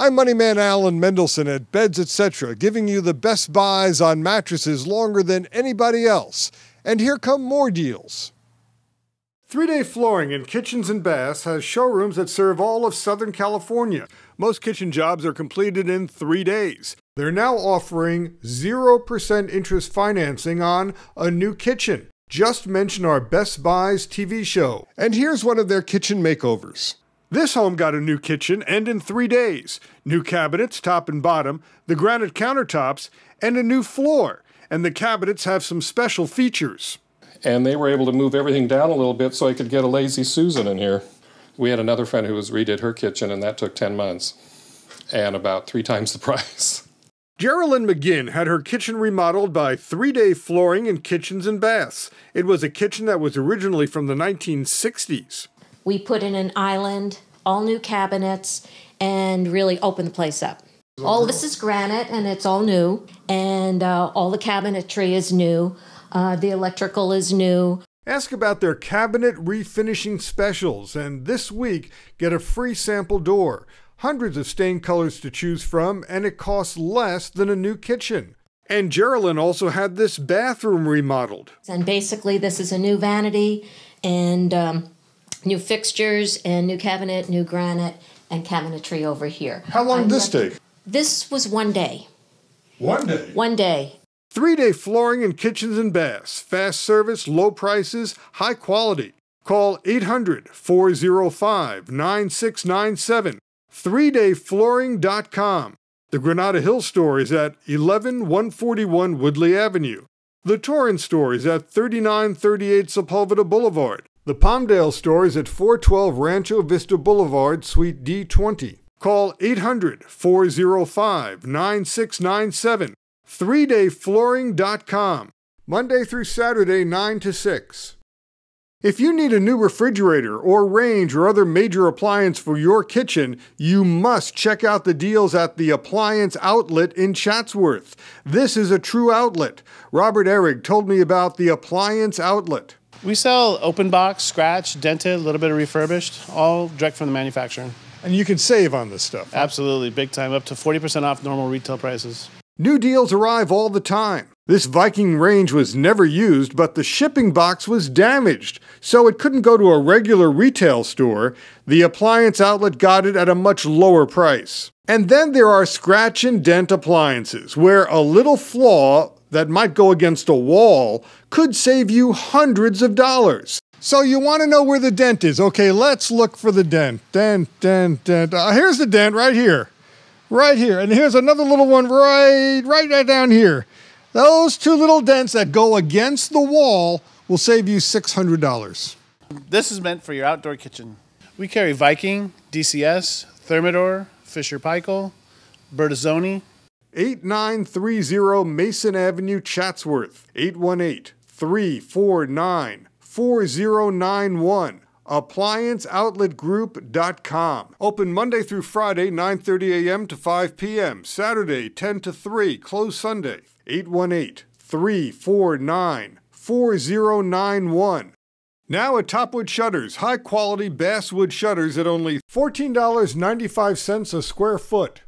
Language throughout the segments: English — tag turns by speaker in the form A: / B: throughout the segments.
A: I'm Moneyman Alan Mendelson at Beds Etc., giving you the best buys on mattresses longer than anybody else. And here come more deals. Three Day Flooring in Kitchens and Baths has showrooms that serve all of Southern California. Most kitchen jobs are completed in three days. They're now offering 0% interest financing on a new kitchen. Just mention our Best Buys TV show. And here's one of their kitchen makeovers. This home got a new kitchen and in three days. New cabinets, top and bottom, the granite countertops, and a new floor. And the cabinets have some special features.
B: And they were able to move everything down a little bit so I could get a lazy Susan in here. We had another friend who was redid her kitchen, and that took 10 months and about three times the price.
A: Geraldine McGinn had her kitchen remodeled by three day flooring and kitchens and baths. It was a kitchen that was originally from the 1960s.
C: We put in an island, all new cabinets, and really open the place up. All this is granite and it's all new, and uh, all the cabinetry is new. Uh, the electrical is new.
A: Ask about their cabinet refinishing specials, and this week get a free sample door. Hundreds of stain colors to choose from, and it costs less than a new kitchen. And Geraldine also had this bathroom remodeled.
C: And basically, this is a new vanity and um, new fixtures and new cabinet, new granite, and cabinetry over here.
A: How long did this take?
C: This was one day.
A: One day.
C: One day.
A: Three day flooring in kitchens and baths. Fast service, low prices, high quality. Call 800 405 9697. 3dayflooring.com. The Granada Hill store is at 11141 Woodley Avenue. The Torrance store is at 3938 Sepulveda Boulevard. The Palmdale store is at 412 Rancho Vista Boulevard, Suite D20. Call 800 405 9697. 3dayflooring.com. Monday through Saturday, 9 to 6. If you need a new refrigerator or range or other major appliance for your kitchen, you must check out the deals at the Appliance Outlet in Chatsworth. This is a true outlet. Robert Ehrig told me about the Appliance Outlet.
D: We sell open box, scratch, dented, a little bit of refurbished, all direct from the manufacturer.
A: And you can save on this stuff.
D: Absolutely, big time, up to 40% off normal retail prices.
A: New deals arrive all the time. This Viking range was never used, but the shipping box was damaged, so it couldn't go to a regular retail store. The appliance outlet got it at a much lower price. And then there are scratch and dent appliances, where a little flaw that might go against a wall could save you hundreds of dollars. So you want to know where the dent is. Okay, let's look for the dent. Dent, dent, dent. Uh, here's the dent right here. Right here. And here's another little one right, right down here. Those two little dents that go against the wall will save you $600.
D: This is meant for your outdoor kitchen. We carry Viking, DCS, Thermador, Fisher Paykel, Bertazzoni.
A: 8930 Mason Avenue, Chatsworth. 818 349 4091 applianceoutletgroup.com. Open Monday through Friday 9:30 a.m. to 5 p.m. Saturday 10 to 3, closed Sunday. 818 349 4091. Now at Topwood Shutters, high quality basswood shutters at only $14.95 a square foot.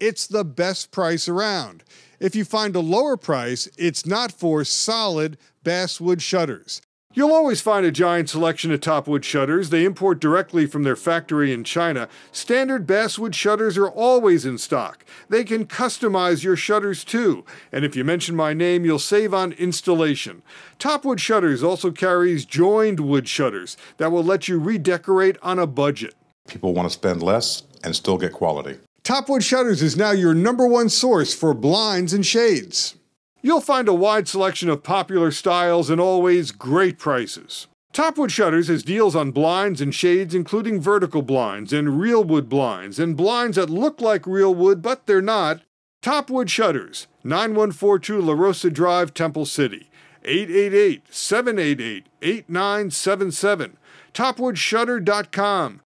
A: It's the best price around. If you find a lower price, it's not for solid basswood shutters. You'll always find a giant selection of Topwood shutters. They import directly from their factory in China. Standard basswood shutters are always in stock. They can customize your shutters too. And if you mention my name, you'll save on installation. Topwood Shutters also carries joined wood shutters that will let you redecorate on a budget.
E: People want to spend less and still get quality.
A: Topwood Shutters is now your number one source for blinds and shades. You'll find a wide selection of popular styles and always great prices. Topwood Shutters has deals on blinds and shades, including vertical blinds and real wood blinds, and blinds that look like real wood but they're not. Topwood Shutters, 9142 La Rosa Drive, Temple City, 888 788 8977. TopwoodShutter.com.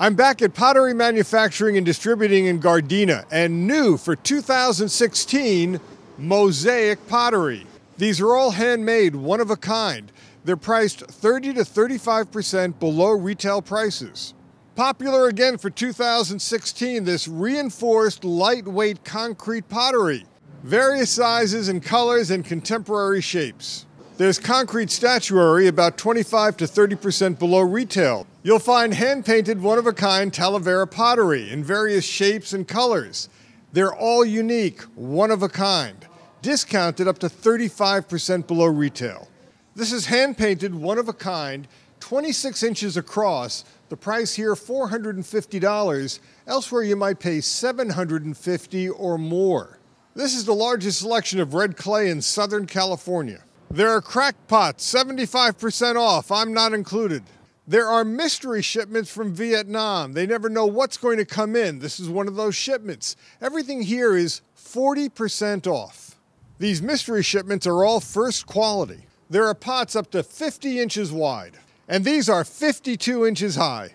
A: I'm back at Pottery Manufacturing and Distributing in Gardena, and new for 2016 Mosaic pottery. These are all handmade, one of a kind. They're priced 30 to 35% below retail prices. Popular again for 2016, this reinforced lightweight concrete pottery. Various sizes and colors and contemporary shapes. There's concrete statuary about 25 to 30% below retail. You'll find hand painted one of a kind Talavera pottery in various shapes and colors. They're all unique, one of a kind, discounted up to 35% below retail. This is hand painted one of a kind, 26 inches across the price here $450. Elsewhere you might pay 750 or more. This is the largest selection of red clay in Southern California. There are crackpots, 75% off. I'm not included. There are mystery shipments from Vietnam. They never know what's going to come in. This is one of those shipments. Everything here is 40% off. These mystery shipments are all first quality. There are pots up to 50 inches wide and these are 52 inches high.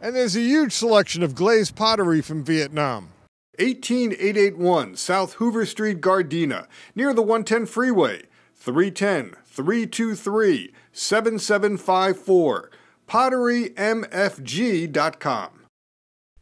A: And there's a huge selection of glazed pottery from Vietnam. 18881 South Hoover Street, Gardena, near the 110 freeway. 310 323 7754. PotteryMFG.com.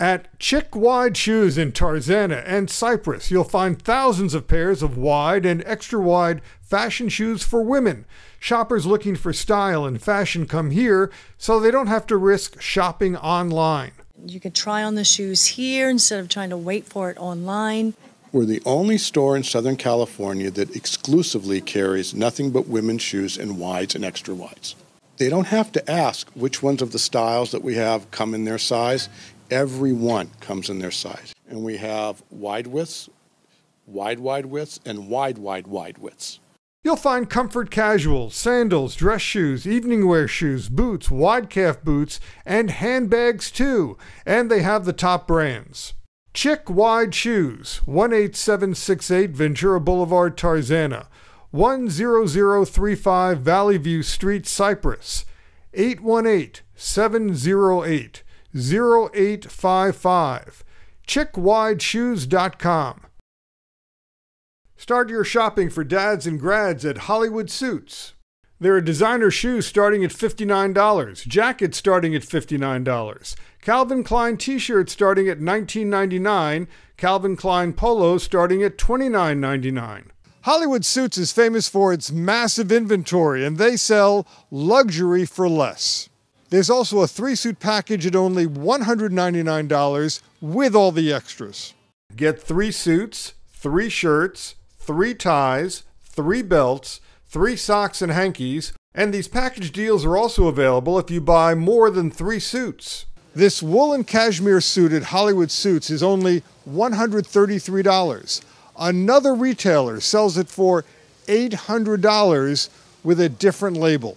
A: At Chic Wide Shoes in Tarzana and Cypress, you'll find thousands of pairs of wide and extra wide fashion shoes for women. Shoppers looking for style and fashion come here so they don't have to risk shopping online.
F: You can try on the shoes here instead of trying to wait for it online.
G: We're the only store in Southern California that exclusively carries nothing but women's shoes in wides and extra wides. They don't have to ask which ones of the styles that we have come in their size. Every one comes in their size. And we have wide widths, wide wide widths, and wide wide wide widths.
A: You'll find comfort casuals, sandals, dress shoes, evening wear shoes, boots, wide calf boots, and handbags too. And they have the top brands. Chic Wide Shoes, 18768 Ventura Boulevard, Tarzana, 10035 Valley View Street, Cypress, 818 708 0855. ChicWideShoes.com. Start your shopping for dads and grads at Hollywood Suits. There are designer shoes starting at $59, jackets starting at $59, Calvin Klein t shirts starting at $19.99, Calvin Klein polos starting at $29.99. Hollywood Suits is famous for its massive inventory and they sell luxury for less. There's also a three suit package at only $199 with all the extras. Get three suits, three shirts, three ties, three belts, three socks and hankies, and these package deals are also available if you buy more than three suits. This woolen cashmere suit at Hollywood Suits is only $133. Another retailer sells it for $800 with a different label.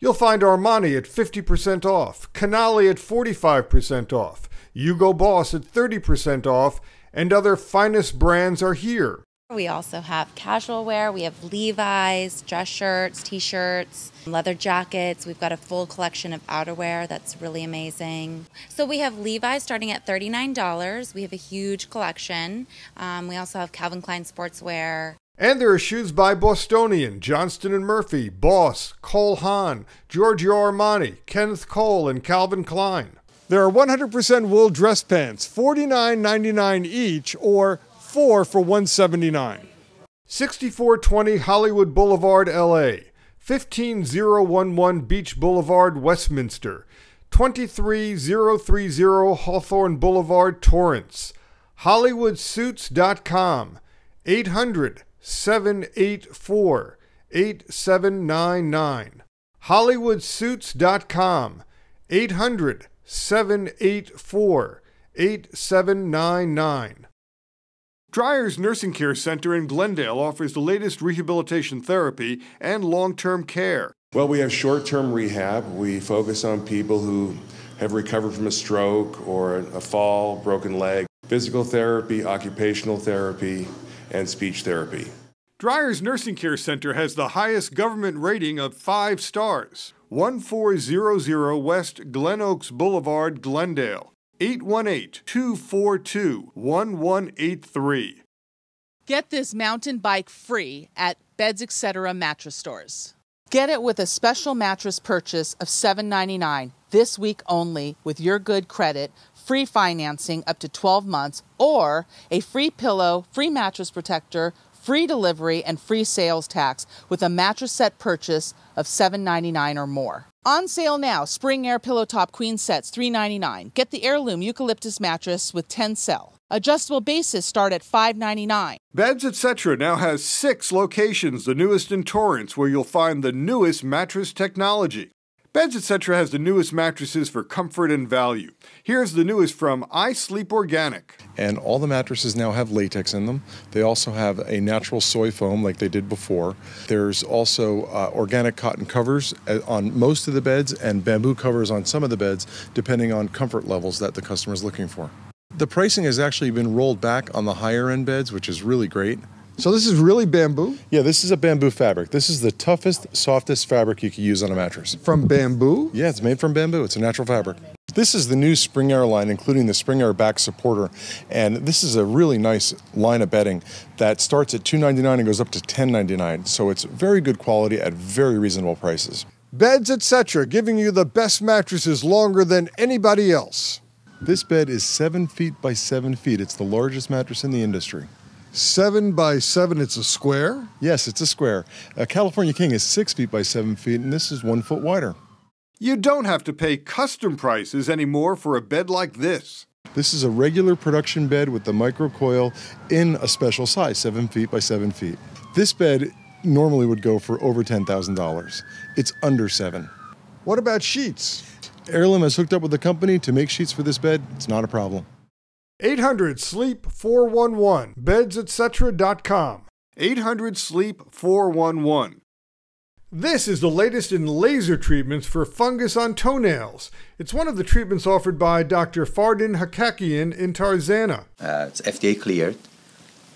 A: You'll find Armani at 50% off, Canali at 45% off, Hugo Boss at 30% off, and other finest brands are here.
H: We also have casual wear. We have Levi's, dress shirts, t shirts, leather jackets. We've got a full collection of outerwear that's really amazing. So we have Levi's starting at $39. We have a huge collection. Um, we also have Calvin Klein sportswear.
A: And there are shoes by Bostonian, Johnston and Murphy, Boss, Cole Haan, Giorgio Armani, Kenneth Cole, and Calvin Klein. There are 100% wool dress pants, $49.99 each, or four for 179 6420 Hollywood Boulevard, LA. 15011 Beach Boulevard, Westminster. 23030 Hawthorne Boulevard, Torrance. HollywoodSuits.com. 800 784 8799. HollywoodSuits.com. 800 784 8799. Dreier's Nursing Care Center in Glendale offers the latest rehabilitation therapy and long term care.
I: Well, we have short term rehab. We focus on people who have recovered from a stroke or a fall, broken leg, physical therapy, occupational therapy, and speech therapy.
A: Dreier's Nursing Care Center has the highest government rating of five stars 1400 West Glen Oaks Boulevard, Glendale. 818 242 1183.
J: Get this mountain bike free at Beds Etc. mattress stores. Get it with a special mattress purchase of $7.99 this week only with your good credit, free financing up to 12 months, or a free pillow, free mattress protector, free delivery, and free sales tax with a mattress set purchase of $7.99 or more. On sale now, Spring Air Pillow Top Queen Sets $3.99. Get the heirloom eucalyptus mattress with Tencel. Adjustable bases start at $5.99.
A: Beds Etc. now has six locations, the newest in Torrance, where you'll find the newest mattress technology. Beds Etc. has the newest mattresses for comfort and value. Here's the newest from I Sleep Organic.
K: And all the mattresses now have latex in them. They also have a natural soy foam like they did before. There's also uh, organic cotton covers uh, on most of the beds and bamboo covers on some of the beds, depending on comfort levels that the customer is looking for. The pricing has actually been rolled back on the higher end beds, which is really great.
A: So this is really bamboo?
K: Yeah, this is a bamboo fabric. This is the toughest, softest fabric you can use on a mattress.
A: From bamboo?
K: Yeah, it's made from bamboo. It's a natural fabric. This is the new Spring Air line, including the Spring Air back supporter. And this is a really nice line of bedding that starts at $2.99 and goes up to $10.99. So it's very good quality at very reasonable prices.
A: Beds Etc., giving you the best mattresses longer than anybody else.
K: This bed is seven feet by seven feet. It's the largest mattress in the industry.
A: Seven by seven, it's a square?
K: Yes, it's a square. A California King is six feet by seven feet, and this is one foot wider.
A: You don't have to pay custom prices anymore for a bed like this.
K: This is a regular production bed with the micro coil in a special size, seven feet by seven feet. This bed normally would go for over $10,000. It's under seven.
A: What about sheets?
K: Heirloom has hooked up with the company to make sheets for this bed. It's not a problem.
A: 800 Sleep 411, bedsetc.com. 800 Sleep 411. This is the latest in laser treatments for fungus on toenails. It's one of the treatments offered by Dr. Fardin Hakakian in Tarzana.
L: Uh, it's FDA cleared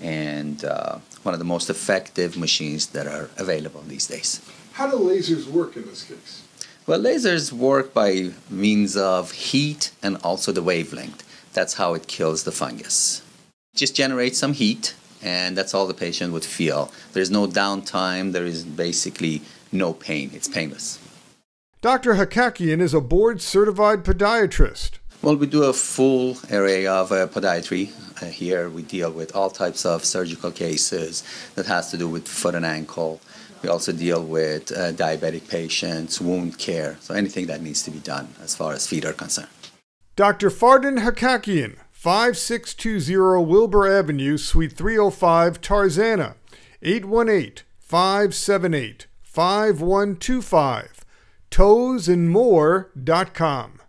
L: and uh, one of the most effective machines that are available these days.
A: How do lasers work in this case?
L: Well, lasers work by means of heat and also the wavelength. That's how it kills the fungus. Just generates some heat, and that's all the patient would feel. There's no downtime, there is basically no pain. It's painless.
A: Dr. Hakakian is a board certified podiatrist.
L: Well, we do a full array of uh, podiatry. Uh, here we deal with all types of surgical cases that has to do with foot and ankle. We also deal with uh, diabetic patients, wound care, so anything that needs to be done as far as feet are concerned.
A: Dr. Fardin Hakakian, 5620 Wilbur Avenue, Suite 305, Tarzana, 818 578 5125, toesandmore.com.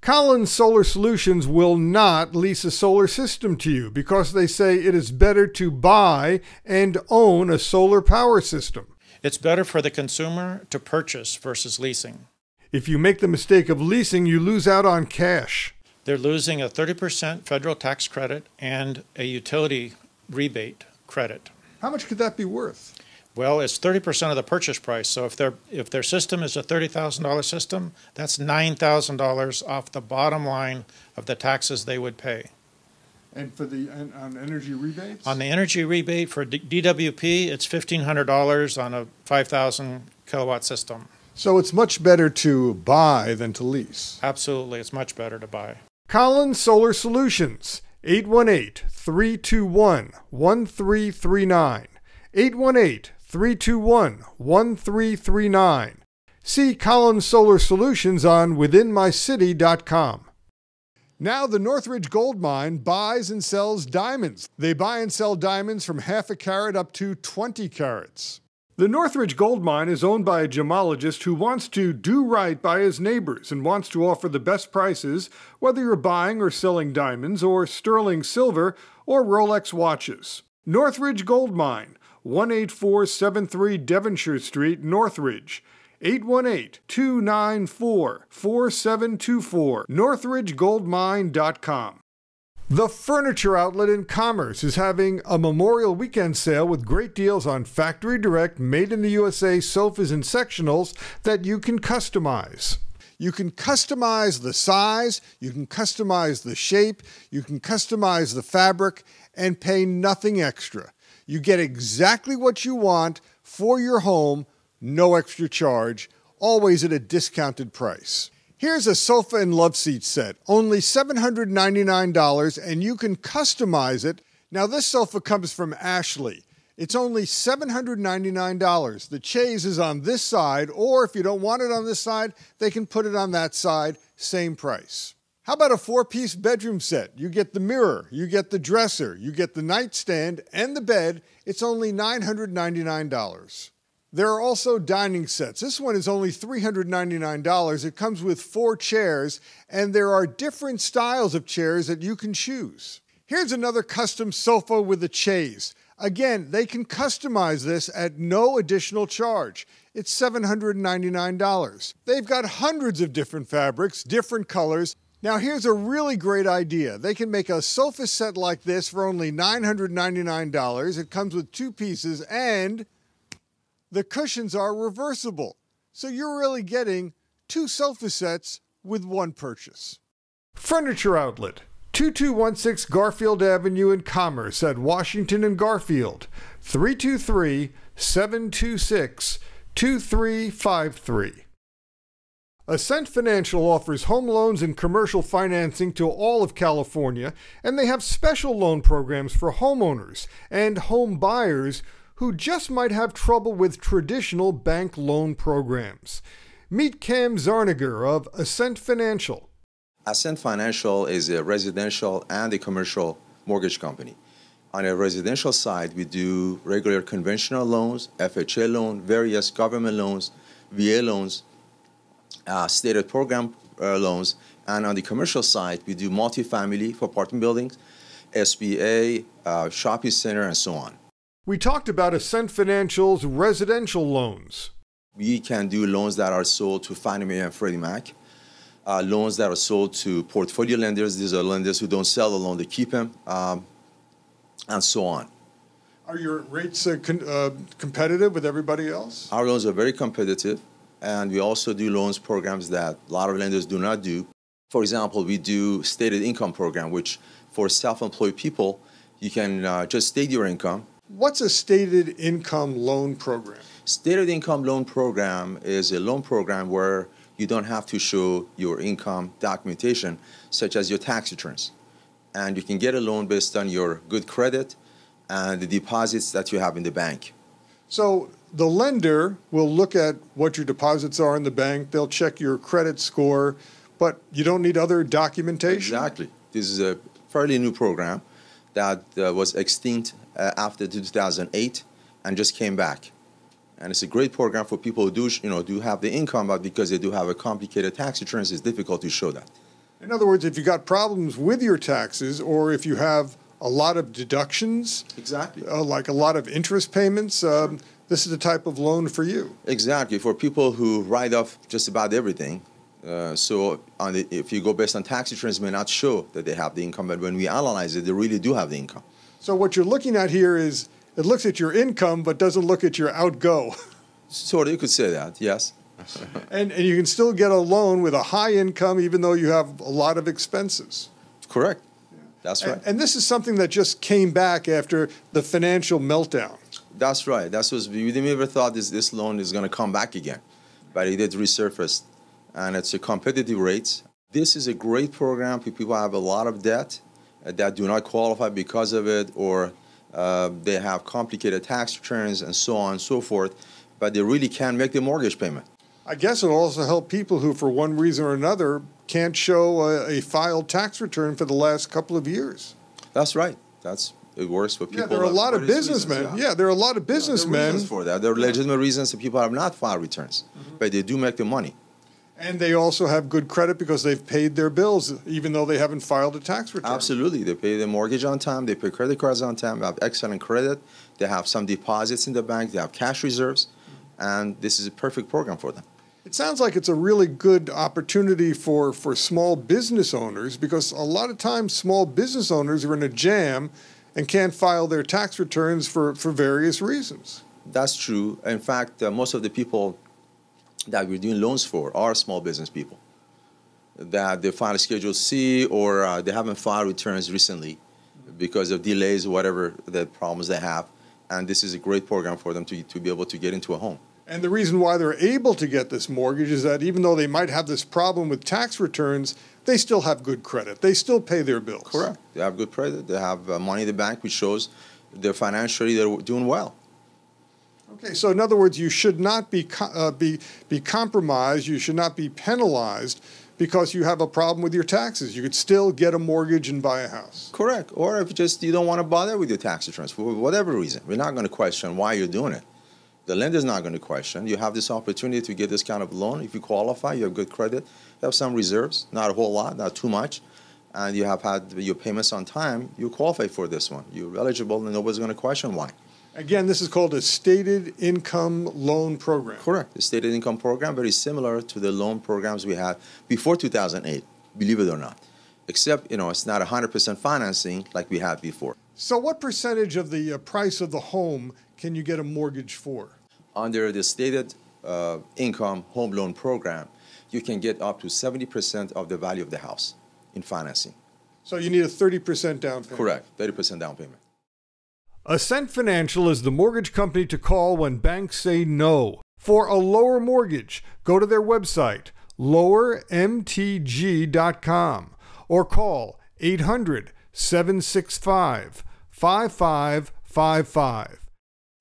A: Collins Solar Solutions will not lease a solar system to you because they say it is better to buy and own a solar power system.
M: It's better for the consumer to purchase versus leasing.
A: If you make the mistake of leasing, you lose out on cash.
M: They're losing a 30% federal tax credit and a utility rebate credit.
A: How much could that be worth?
M: Well, it's 30% of the purchase price. So if their if their system is a $30,000 system, that's $9,000 off the bottom line of the taxes they would pay.
A: And for the and on energy rebates?
M: On the energy rebate for DWP, it's $1,500 on a 5,000 kilowatt system.
A: So it's much better to buy than to lease.
M: Absolutely, it's much better to buy.
A: Collins Solar Solutions, 818 321 1339. 818 321 1339. See Collins Solar Solutions on withinmycity.com. Now, the Northridge Gold Mine buys and sells diamonds. They buy and sell diamonds from half a carat up to 20 carats. The Northridge Gold Mine is owned by a gemologist who wants to do right by his neighbors and wants to offer the best prices, whether you're buying or selling diamonds or sterling silver or Rolex watches. Northridge Gold Mine, 18473 Devonshire Street, Northridge. 818 294 4724. NorthridgeGoldMine.com. The Furniture Outlet in Commerce is having a Memorial Weekend sale with great deals on factory direct, made in the USA sofas and sectionals that you can customize. You can customize the size, you can customize the shape, you can customize the fabric, and pay nothing extra. You get exactly what you want for your home, no extra charge, always at a discounted price. Here's a sofa and love seat set, only $799, and you can customize it. Now, this sofa comes from Ashley. It's only $799. The chaise is on this side, or if you don't want it on this side, they can put it on that side, same price. How about a four piece bedroom set? You get the mirror, you get the dresser, you get the nightstand, and the bed. It's only $999. There are also dining sets. This one is only $399. It comes with four chairs, and there are different styles of chairs that you can choose. Here's another custom sofa with a chaise. Again, they can customize this at no additional charge. It's $799. They've got hundreds of different fabrics, different colors. Now, here's a really great idea. They can make a sofa set like this for only $999. It comes with two pieces, and the cushions are reversible. So you're really getting two sofa sets with one purchase. Furniture Outlet, 2216 Garfield Avenue in Commerce at Washington and Garfield, 323 726 2353. Ascent Financial offers home loans and commercial financing to all of California, and they have special loan programs for homeowners and home buyers who just might have trouble with traditional bank loan programs. Meet Cam Zarniger of Ascent Financial.
N: Ascent Financial is a residential and a commercial mortgage company. On a residential side, we do regular conventional loans, FHA loan, various government loans, VA loans, uh, stated program uh, loans, and on the commercial side, we do multifamily for apartment buildings, SBA, uh, shopping center, and so on.
A: We talked about Ascent Financial's residential loans.
N: We can do loans that are sold to Fannie Mae and Freddie Mac, uh, loans that are sold to portfolio lenders. These are lenders who don't sell the loan, they keep them, um, and so on.
A: Are your rates uh, con- uh, competitive with everybody else?
N: Our loans are very competitive, and we also do loans programs that a lot of lenders do not do. For example, we do stated income program, which for self-employed people, you can uh, just state your income.
A: What's a stated income loan program?
N: Stated income loan program is a loan program where you don't have to show your income documentation, such as your tax returns. And you can get a loan based on your good credit and the deposits that you have in the bank.
A: So the lender will look at what your deposits are in the bank, they'll check your credit score, but you don't need other documentation?
N: Exactly. This is a fairly new program that uh, was extinct uh, after 2008 and just came back. And it's a great program for people who do, you know, do have the income, but because they do have a complicated tax returns, it's difficult to show that.
A: In other words, if you got problems with your taxes, or if you have a lot of deductions,
N: exactly,
A: uh, like a lot of interest payments, um, this is the type of loan for you.
N: Exactly for people who write off just about everything. Uh, so the, if you go based on tax returns, may not show that they have the income, but when we analyze it, they really do have the income.
A: So what you're looking at here is it looks at your income but doesn't look at your outgo.
N: Sort of, you could say that, yes.
A: and, and you can still get a loan with a high income even though you have a lot of expenses.
N: Correct. That's right.
A: And, and, this is something that just came back after the financial meltdown.
N: That's right. That's what we never thought this, this loan is going to come back again, but it did resurface, and it's a competitive rates. This is a great program for people who have a lot of debt that do not qualify because of it, or uh, they have complicated tax returns and so on and so forth, but they really can't make the mortgage payment.
A: I guess it'll also help people who, for one reason or another, can't show a, a, filed tax return for the last couple of years.
N: That's right. That's it works for people.
A: Yeah, there are a lot of businessmen. Reasons, yeah. yeah. there are a lot of businessmen
N: yeah, there for that. There are legitimate reasons that people have not filed returns, mm-hmm. but they do make the money.
A: And they also have good credit because they've paid their bills, even though they haven't filed a tax return.
N: Absolutely, they pay their mortgage on time. They pay credit cards on time. They have excellent credit. They have some deposits in the bank. They have cash reserves, and this is a perfect program for them.
A: It sounds like it's a really good opportunity for, for small business owners because a lot of times small business owners are in a jam and can't file their tax returns for, for various reasons.
N: That's true. In fact, uh, most of the people that we're doing loans for are small business people that they filed Schedule C or uh, they haven't filed returns recently because of delays or whatever the problems they have. And this is a great program for them to, to be able to get into a home.
A: And the reason why they're able to get this mortgage is that even though they might have this problem with tax returns, they still have good credit. They still pay their bills.
N: Correct. They have good credit. They have uh, money in the bank, which shows they're financially they're doing well.
A: Okay, so in other words, you should not be uh, be be compromised. You should not be penalized because you have a problem with your taxes. You could still get a mortgage and buy a house.
N: Correct. Or if just you don't want to bother with your tax returns for whatever reason, we're not going to question why you're doing it. The lender's not going to question. You have this opportunity to get this kind of loan. If you qualify, you have good credit, you have some reserves, not a whole lot, not too much, and you have had your payments on time, you qualify for this one. You're eligible, and nobody's going to question why.
A: Again, this is called a stated income loan program.
N: Correct. The stated income program, very similar to the loan programs we had before 2008, believe it or not. Except, you know, it's not 100% financing like we had before.
A: So, what percentage of the uh, price of the home can you get a mortgage for?
N: Under the stated uh, income home loan program, you can get up to 70% of the value of the house in financing.
A: So, you need a 30% down payment?
N: Correct, 30% down payment.
A: Ascent Financial is the mortgage company to call when banks say no. For a lower mortgage, go to their website, lowermtg.com, or call 800 765 5555.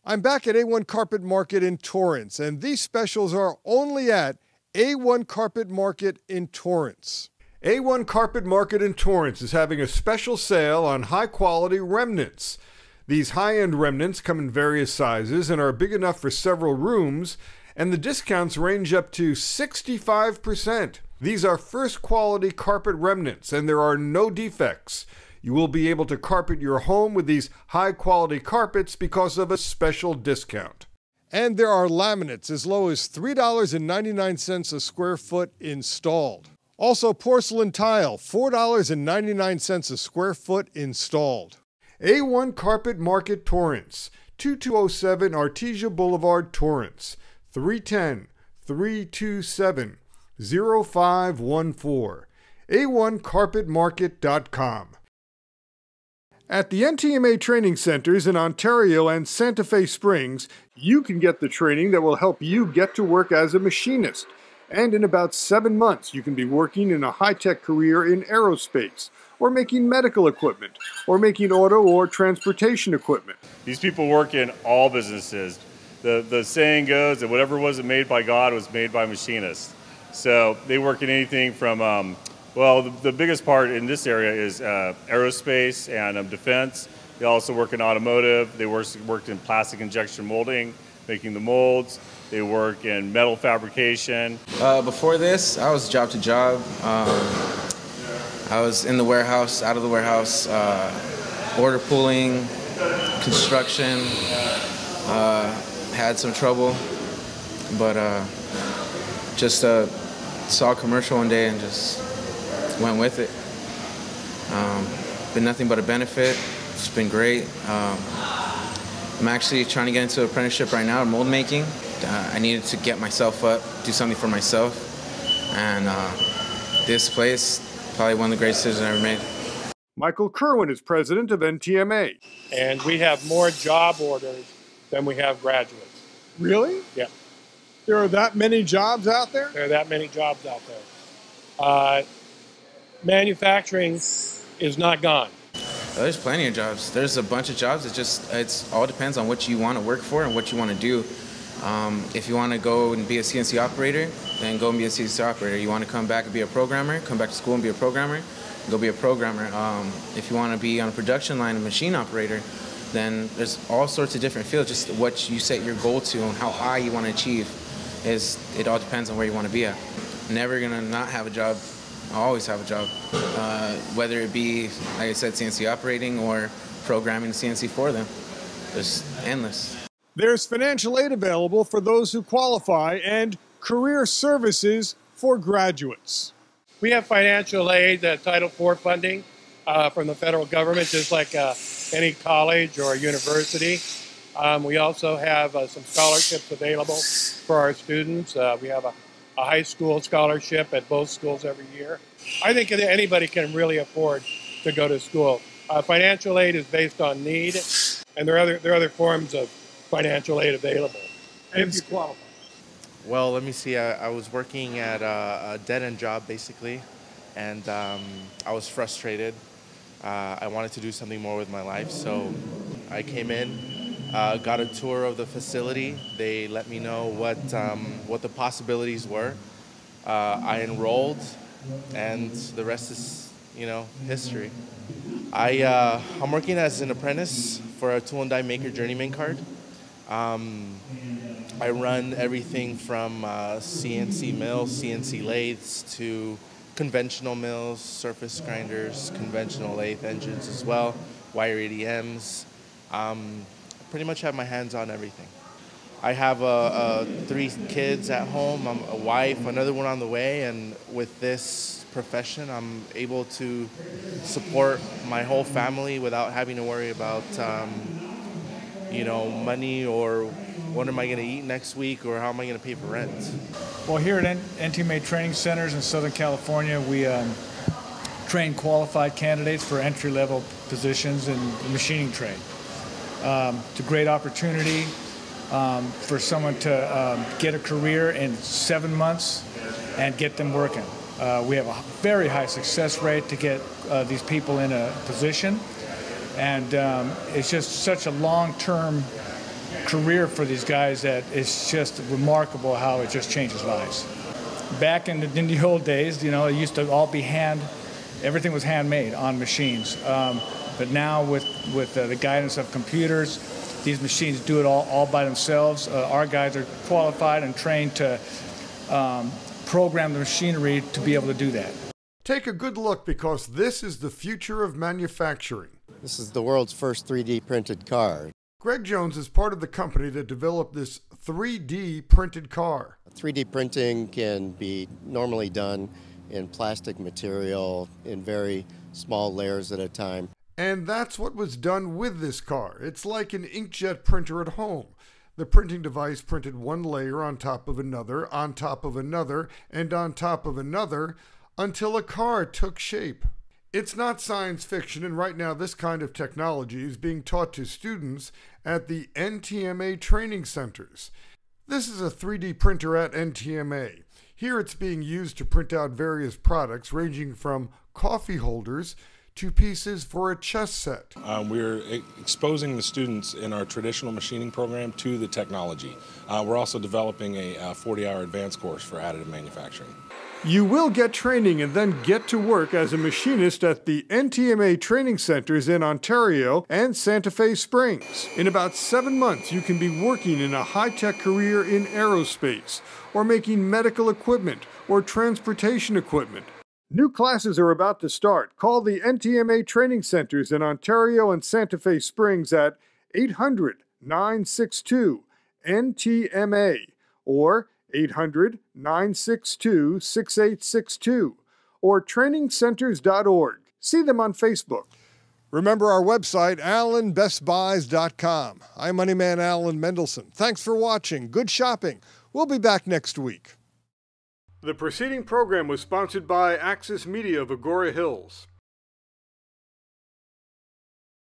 A: I'm back at A1 Carpet Market in Torrance, and these specials are only at A1 Carpet Market in Torrance. A1 Carpet Market in Torrance is having a special sale on high quality remnants. These high end remnants come in various sizes and are big enough for several rooms, and the discounts range up to 65%. These are first quality carpet remnants, and there are no defects. You will be able to carpet your home with these high quality carpets because of a special discount. And there are laminates as low as $3.99 a square foot installed. Also, porcelain tile, $4.99 a square foot installed. A1 Carpet Market Torrance, 2207 Artesia Boulevard, Torrance, 310 327 0514. A1carpetmarket.com. At the NTMA training centers in Ontario and Santa Fe Springs, you can get the training that will help you get to work as a machinist. And in about seven months, you can be working in a high tech career in aerospace, or making medical equipment, or making auto or transportation equipment.
O: These people work in all businesses. The, the saying goes that whatever wasn't made by God was made by machinists. So they work in anything from, um, well, the, the, biggest part in this area is uh, aerospace and um, defense. They also work in automotive. They work, worked in plastic injection molding, making the molds. They work in metal fabrication.
P: Uh, before this, I was job to job. Um, I was in the warehouse, out of the warehouse, uh, order pulling, construction. Uh, had some trouble, but uh, just uh, saw a commercial one day and just went with it. Um, been nothing but a benefit. It's been great. Um, I'm actually trying to get into apprenticeship right now, mold making. Uh, I needed to get myself up, do something for myself, and uh, this place probably one of the greatest decisions I ever made.
A: Michael Kerwin is president of NTMA.
Q: And we have more job orders than we have graduates.
A: Really?
Q: Yeah.
A: There are that many jobs out there?
Q: There are that many jobs out there. Uh, manufacturing is not gone.
P: There's plenty of jobs. There's a bunch of jobs. It just it's all depends on what you want to work for and what you want to do. Um, if you want to go and be a CNC operator, then go and be a CNC operator. You want to come back and be a programmer, come back to school and be a programmer, go be a programmer. Um, if you want to be on a production line, a machine operator, then there's all sorts of different fields. Just what you set your goal to and how high you want to achieve is it all depends on where you want to be at. Never gonna not have a job. I always have a job, uh, whether it be like I said, CNC operating or programming CNC for them. There's endless.
A: There's financial aid available for those who qualify and career services for graduates.
Q: We have financial aid, uh, Title IV funding uh, from the federal government, just like uh, any college or university. Um, we also have uh, some scholarships available for our students. Uh, we have a, a, high school scholarship at both schools every year. I think anybody can really afford to go to school. Uh, financial aid is based on need, and there are other, there are other forms of financial aid available if you qualify.
R: Well, let me see. I, I was working at a, a dead end job basically, and um, I was frustrated. Uh, I wanted to do something more with my life, so I came in, uh, got a tour of the facility. They let me know what um, what the possibilities were. Uh, I enrolled, and the rest is, you know, history. I uh, I'm working as an apprentice for a tool and die maker journeyman card. Um, I run everything from uh, CNC mills, CNC lathes to conventional mills, surface grinders, conventional lathe engines as well, wire EDMs. Um, pretty much have my hands on everything. I have uh, three kids at home, I'm a wife, another one on the way, and with this profession, I'm able to support my whole family without having to worry about, um, you know, money or what am I going to eat next week or how am I going to pay for rent.
S: Well, here at NTMA Training Centers in Southern California, we um, train qualified candidates for entry level positions in the machining trade. Um, it's a great opportunity um, for someone to um, get a career in seven months and get them working. Uh, we have a very high success rate to get uh, these people in a position, and um, it's just such a long term career for these guys that it's just remarkable how it just changes lives. Back in the, in the old days, you know, it used to all be hand, everything was handmade on machines. Um, but now with, with uh, the guidance of computers, these machines do it all, all by themselves. Uh, our guys are qualified and trained to um, program the machinery to be able to do that.
A: Take a good look because this is the future of manufacturing.
T: This is the world's first 3D printed car.
A: Greg Jones is part of the company that developed this 3D printed car.
T: 3D printing can be normally done in plastic material in very small layers at a time.
A: And that's what was done with this car. It's like an inkjet printer at home. The printing device printed one layer on top of another, on top of another, and on top of another until a car took shape. It's not science fiction, and right now, this kind of technology is being taught to students at the NTMA training centers. This is a 3D printer at NTMA. Here it's being used to print out various products ranging from coffee holders to pieces for a chess set.
U: Um, we're exposing the students in our traditional machining program to the technology. Uh, we're also developing a 40 hour advanced course for additive manufacturing.
A: You will get training and then get to work as a machinist at the NTMA training centers in Ontario and Santa Fe Springs. In about seven months, you can be working in a high tech career in aerospace, or making medical equipment, or transportation equipment. New classes are about to start. Call the NTMA training centers in Ontario and Santa Fe Springs at 800 962 NTMA or 800 962 6862 or trainingcenters.org. See them on Facebook. Remember our website, alanbestbuys.com. I'm Moneyman Alan Mendelson. Thanks for watching. Good shopping. We'll be back next week. The preceding program was sponsored by Axis Media of Agoura Hills.